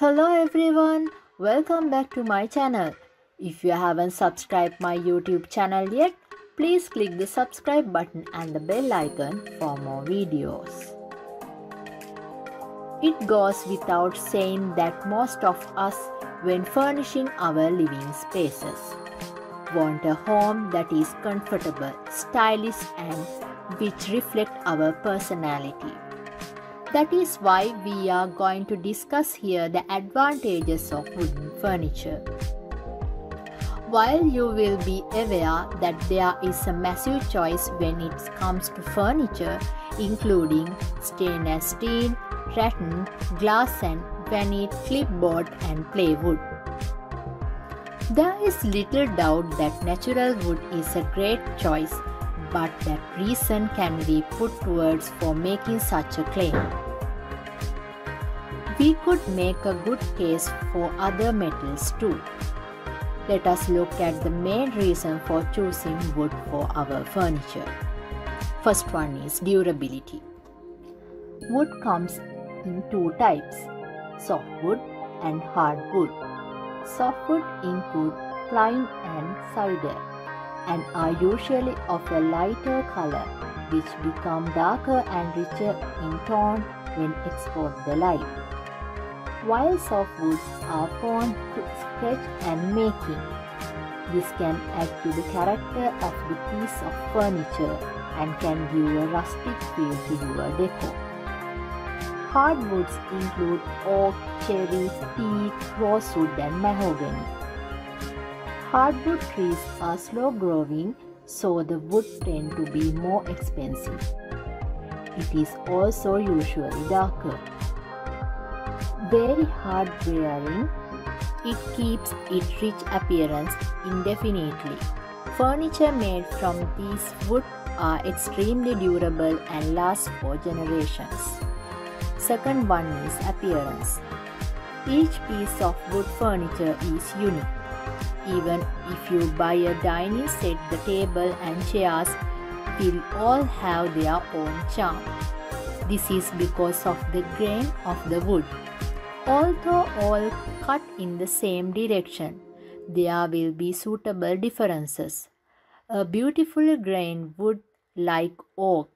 Hello everyone, welcome back to my channel. If you haven't subscribed my YouTube channel yet, please click the subscribe button and the bell icon for more videos. It goes without saying that most of us, when furnishing our living spaces, want a home that is comfortable, stylish, and which reflect our personality. That is why we are going to discuss here the advantages of wooden furniture. While you will be aware that there is a massive choice when it comes to furniture, including stainless steel, rattan, glass and granite, clipboard and plywood. There is little doubt that natural wood is a great choice but that reason can be put towards for making such a claim. We could make a good case for other metals too. Let us look at the main reason for choosing wood for our furniture. First one is durability. Wood comes in two types, softwood and hardwood. Softwood include pine and cedar and are usually of a lighter color which become darker and richer in tone when exposed to light. While softwoods are prone to scratch and making, this can add to the character of the piece of furniture and can give a rustic feel to your decor. Hardwoods include oak, cherry, teak, rosewood and mahogany. Hardwood trees are slow growing, so the wood tend to be more expensive. It is also usually darker. Very hard wearing, it keeps its rich appearance indefinitely. Furniture made from these wood are extremely durable and last for generations. Second one is appearance. Each piece of wood furniture is unique. Even if you buy a dining set, the table and chairs will all have their own charm. This is because of the grain of the wood. Although all cut in the same direction, there will be suitable differences. A beautifully grained wood like oak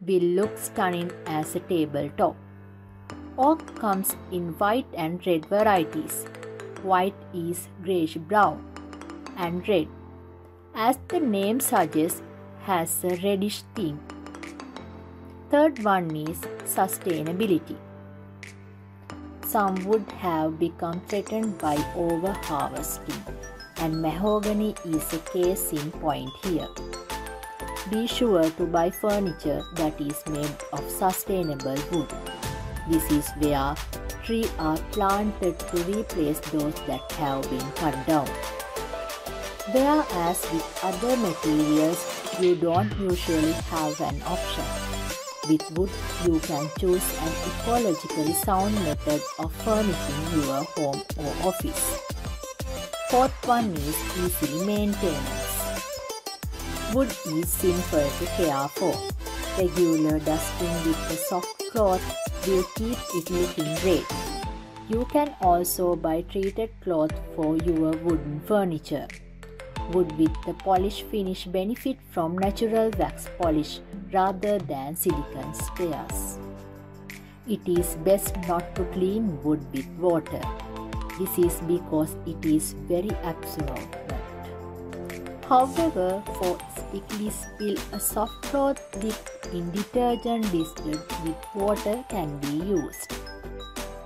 will look stunning as a tabletop. Oak comes in white and red varieties. White is grayish brown and red, as the name suggests, has a reddish theme. Third one is sustainability. Some would have become threatened by over harvesting, and mahogany is a case in point here. Be sure to buy furniture that is made of sustainable wood. This is where trees are planted to replace those that have been cut down. Whereas with other materials, you don't usually have an option. With wood, you can choose an ecologically sound method of furnishing your home or office. Fourth one is easy maintenance. Wood is simple to care for. Regular dusting with a soft cloth will keep it looking great. You can also buy treated cloth for your wooden furniture. Wood with the polish finish benefit from natural wax polish rather than silicone squares. It is best not to clean wood with water. This is because it is very absorbent. However, for stickly spill, a soft cloth dipped in detergent distilled with water can be used.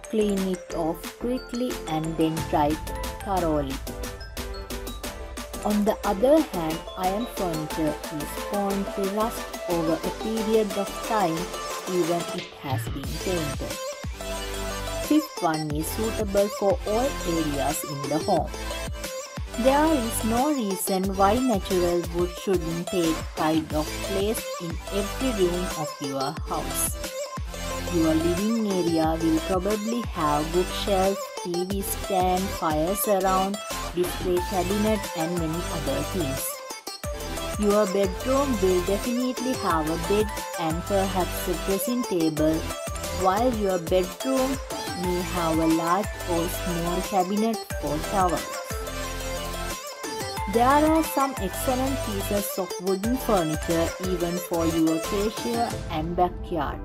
Clean it off quickly and then dry thoroughly. On the other hand, iron furniture is prone to last over a period of time even it has been painted. Fifth one is suitable for all areas in the home. There is no reason why natural wood shouldn't take pride of place in every room of your house. Your living area will probably have bookshelf, TV stand, fires around, display cabinet and many other things. Your bedroom will definitely have a bed and perhaps a dressing table, while your bedroom may have a large or small cabinet for towels. There are some excellent pieces of wooden furniture even for your patio and backyard.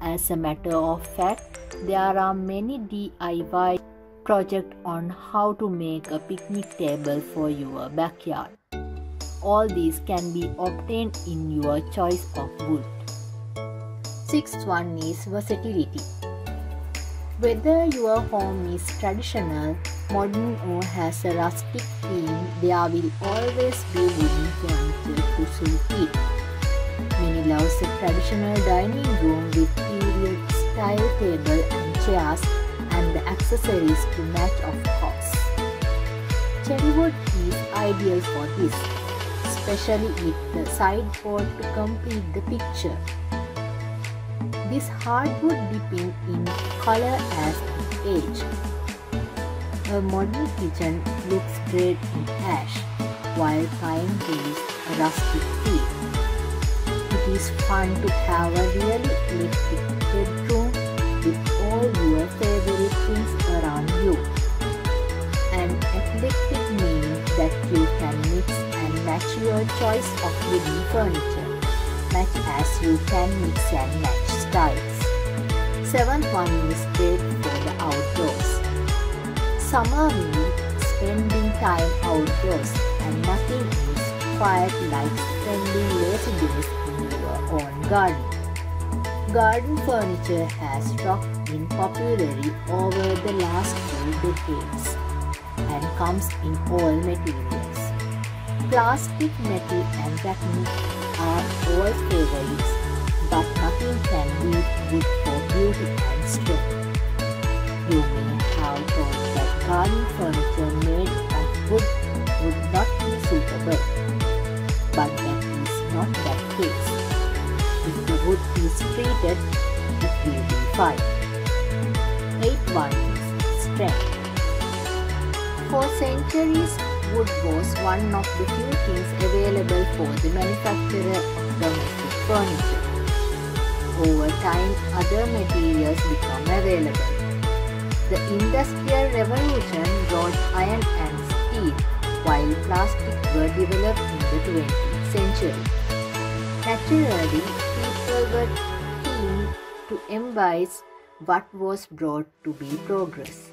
As a matter of fact, there are many DIY projects on how to make a picnic table for your backyard. All these can be obtained in your choice of wood. Sixth one is versatility. Whether your home is traditional, modern or has a rustic theme, there will always be wooden furniture to suit it. Many loves a traditional dining room with period style table and chairs and the accessories to match of course. Cherrywood is ideal for this, especially with the sideboard to complete the picture. This hardwood dipping in color as age. A modern kitchen looks great in ash, while pine gives a rustic feel. It is fun to have a really electric bedroom with all your favorite your choice of living furniture, much as you can mix and match styles. Seventh one is great for the outdoors. Summer means spending time outdoors and nothing is quite like spending lazy days in your own garden. Garden furniture has rocked in popularity over the last few decades and comes in all materials. Plastic, metal and graphite are all favorites, but nothing can beat wood for beauty and strength. You may have thought that garden furniture made of wood would not be suitable, but that is not that case. If the wood is treated, it will be fine. 8 one is strength. For centuries, wood was one of the few things available for the manufacture of domestic furniture. Over time, other materials become available. The Industrial Revolution brought iron and steel, while plastic were developed in the 20th century. Naturally, people were keen to embrace what was brought to be progress.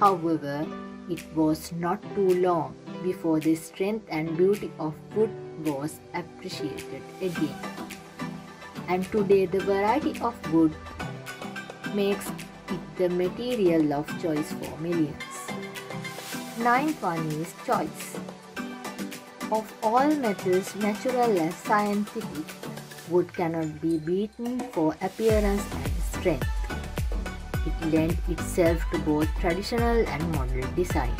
However, it was not too long before the strength and beauty of wood was appreciated again. And today the variety of wood makes it the material of choice for millions. Ninth one is choice. Of all metals, natural and scientific, wood cannot be beaten for appearance and strength. It lent itself to both traditional and modern design.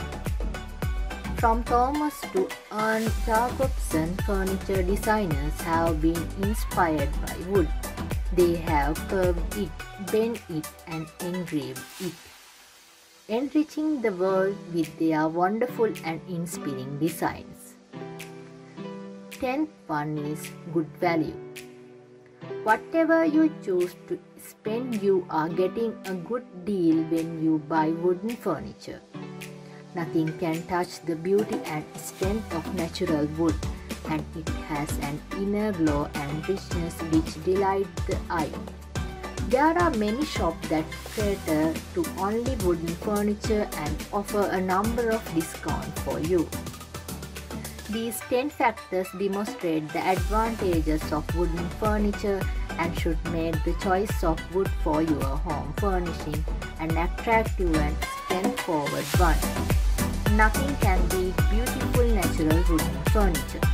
From Thomas to Arne Jacobsen, furniture designers have been inspired by wood. They have curved it, bent it, and engraved it, enriching the world with their wonderful and inspiring designs. Tenth one is good value. Whatever you choose to spend, you are getting a good deal when you buy wooden furniture. Nothing can touch the beauty and strength of natural wood, and it has an inner glow and richness which delight the eye. There are many shops that cater to only wooden furniture and offer a number of discounts for you. These 10 factors demonstrate the advantages of wooden furniture and should make the choice of wood for your home furnishing an attractive and strength-forward one. Nothing can beat beautiful natural wooden furniture.